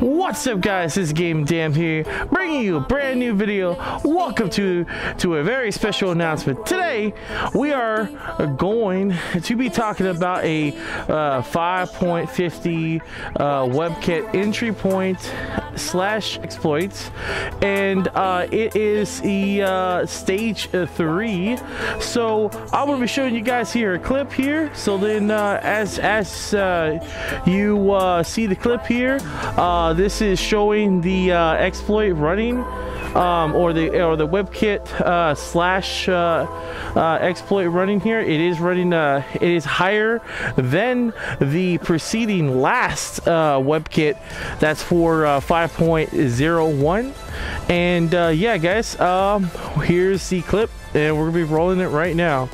What's up guys, this is Game Damn here, bringing you a brand new video. Welcome to, to a very special announcement. Today, we are going to be talking about a uh, 5.50 uh, WebKit entry point slash exploits and uh, it is the uh, stage three. So I'm gonna be showing you guys here a clip here. So then uh, as as uh, you uh, see the clip here this is showing the exploit running um, or the or the WebKit uh, slash uh, uh, exploit running here. It is running. Uh, it is higher than the preceding last WebKit. That's for uh, 5.01. And yeah, guys. Um, here's the clip, and we're gonna be rolling it right now.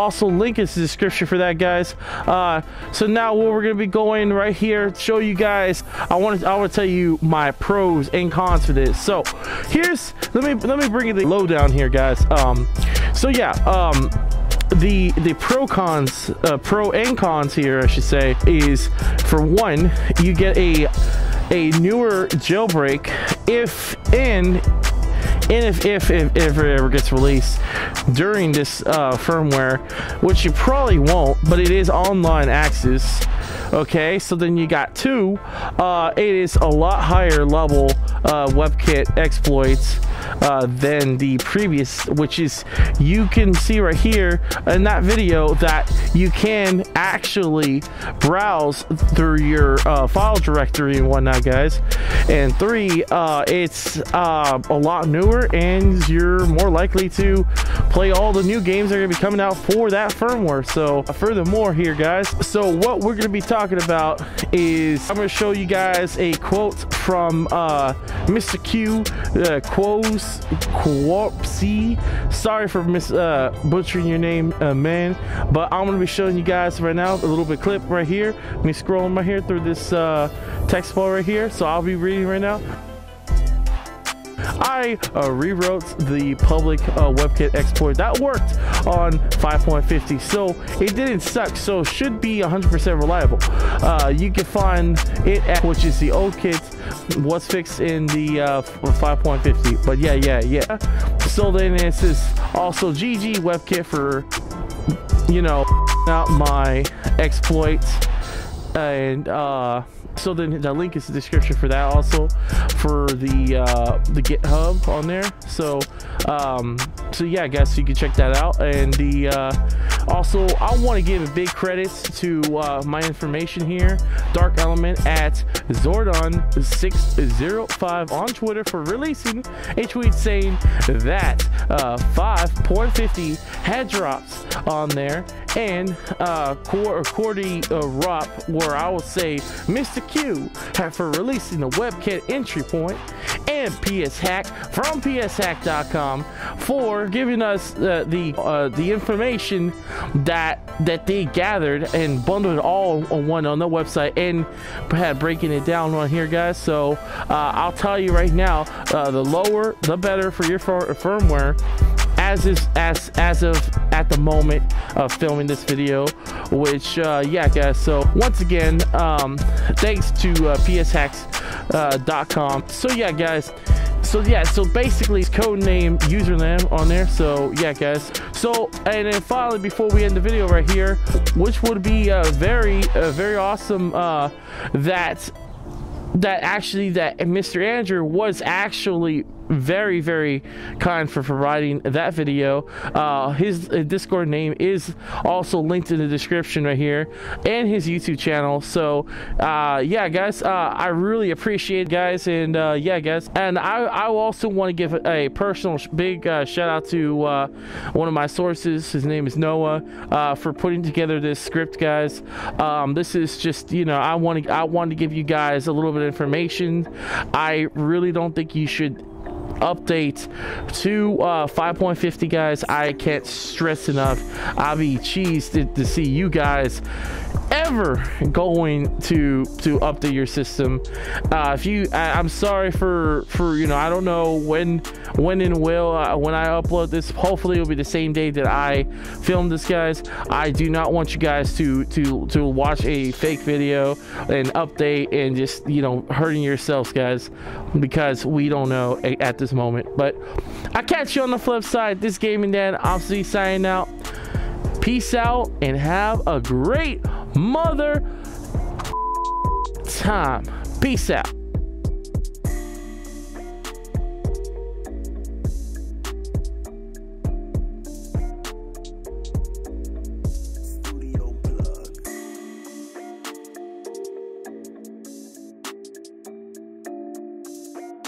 Also link is the description for that guys. Uh, so now what we're gonna be going right here show you guys i want to i want to tell you my pros and cons for this. So here's let me let me bring you the lowdown here guys. Um so yeah um the the pro cons uh, pro and cons here i should say is for one you get a a newer jailbreak if in and if, if, if, if it ever gets released during this uh, firmware, which you probably won't, but it is online access. Okay, so then you got two. Uh, it is a lot higher level uh, WebKit exploits uh, than the previous, which is you can see right here in that video that you can actually browse through your uh, file directory and whatnot, guys. And three, uh, it's uh, a lot newer and you're more likely to play all the new games that are going to be coming out for that firmware. So furthermore here, guys, so what we're going to be talking about is I'm going to show you guys a quote from uh, Mr. Q, uh, Quos, Quopsy. Sorry for mis uh, butchering your name, uh, man, but I'm gonna be showing you guys right now a little bit clip right here. Me scrolling right here through this uh, text file right here. So I'll be reading right now. I uh, rewrote the public uh, WebKit exploit that worked on 5.50, so it didn't suck. So should be 100% reliable. Uh, you can find it at which is the old kit was fixed in the uh, 5.50. But yeah, yeah, yeah. So then this is also GG WebKit for you know out my exploits and uh so then the link is the description for that also for the uh the github on there. So um so yeah guys so you can check that out. And the uh also i want to give a big credits to uh my information here dark element at zordon 605 on twitter for releasing a tweet saying that uh 5.50 had drops on there and uh Cordy uh, Rop where I will say Mr. Q for releasing the WebKit entry point and PS Hack from PSHack.com for giving us uh, the uh, the information that that they gathered and bundled all on one on the website and had breaking it down on here guys. So uh, I'll tell you right now uh, the lower the better for your firmware as is as as of at the moment of filming this video which uh, yeah guys. So once again um, thanks to uh, pshacks.com uh, so yeah guys. So yeah so basically it's code name username on there. So yeah guys. So and then finally before we end the video right here which would be uh, very uh, very awesome uh, that that actually that Mr. Andrew was actually very very kind for providing that video. Uh, his uh, discord name is also linked in the description right here and his youtube channel. So uh, yeah guys uh, i really appreciate guys and uh, yeah guys. And i i also want to give a personal big uh, shout out to one of my sources. His name is noah for putting together this script guys. Um, this is just you know i want to i want to give you guys a little bit information. I really don't think you should update to uh, 5.50 guys. I can't stress enough. I'll be cheesed to, to see you guys going to to update your system. Uh, if you I, am sorry for for you know i don't know when when and will uh, when i upload this. Hopefully it'll be the same day that i film this guys. I do not want you guys to to to watch a fake video and update and just you know hurting yourselves guys because we don't know at this moment. But i catch you on the flip side. This gaming dad obviously signing out. Peace out and have a great mother time. Peace out.